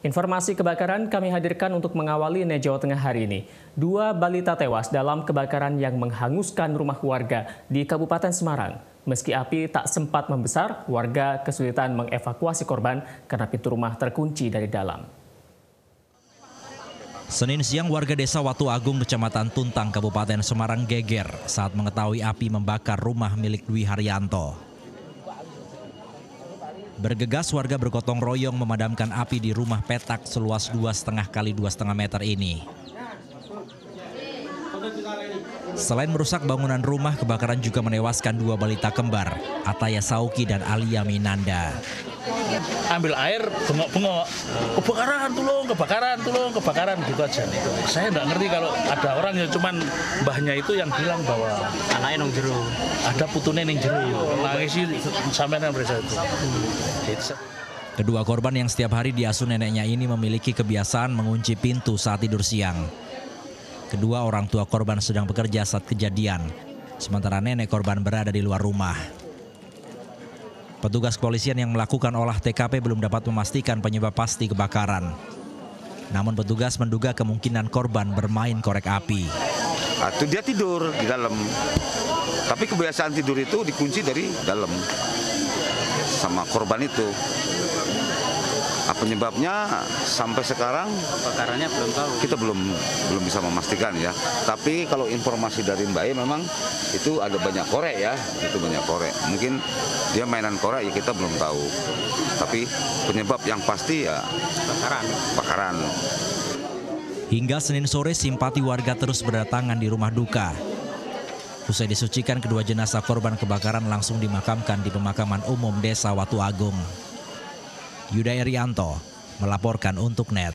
Informasi kebakaran kami hadirkan untuk mengawali Ne Jawa Tengah hari ini. Dua balita tewas dalam kebakaran yang menghanguskan rumah warga di Kabupaten Semarang. Meski api tak sempat membesar, warga kesulitan mengevakuasi korban karena pintu rumah terkunci dari dalam. Senin siang warga desa Watu Agung, Kecamatan Tuntang, Kabupaten Semarang geger saat mengetahui api membakar rumah milik Dwi Haryanto. Bergegas warga bergotong royong memadamkan api di rumah petak seluas 2,5 kali 2,5 meter ini. Selain merusak bangunan rumah, kebakaran juga menewaskan dua balita kembar, Ataya Sauki dan Alia Minanda. Ambil air, bengok-bengok, kebakaran, tolong, kebakaran, tolong, kebakaran, gitu aja. Saya nggak ngerti kalau ada orang yang cuman mbahnya itu yang bilang bahwa anaknya nong jeru. Ada putune neng jeru. Nangis sih sampai nang itu. Gitu. Kedua korban yang setiap hari diasuh neneknya ini memiliki kebiasaan mengunci pintu saat tidur siang. Kedua orang tua korban sedang bekerja saat kejadian, sementara nenek korban berada di luar rumah. Petugas kepolisian yang melakukan olah TKP belum dapat memastikan penyebab pasti kebakaran. Namun petugas menduga kemungkinan korban bermain korek api. Itu dia tidur di dalam. Tapi kebiasaan tidur itu dikunci dari dalam sama korban itu. Apa penyebabnya sampai sekarang kebakarannya belum tahu. Kita belum belum bisa memastikan ya. Tapi kalau informasi dari Mbak E memang itu ada banyak korek ya, itu banyak korek. Mungkin dia mainan korek ya kita belum tahu. Tapi penyebab yang pasti ya kebakaran. Kebakaran. Hingga Senin sore simpati warga terus berdatangan di rumah duka. Usai disucikan kedua jenazah korban kebakaran langsung dimakamkan di pemakaman umum Desa Watu Agung. Yuda Erianto melaporkan untuk NET.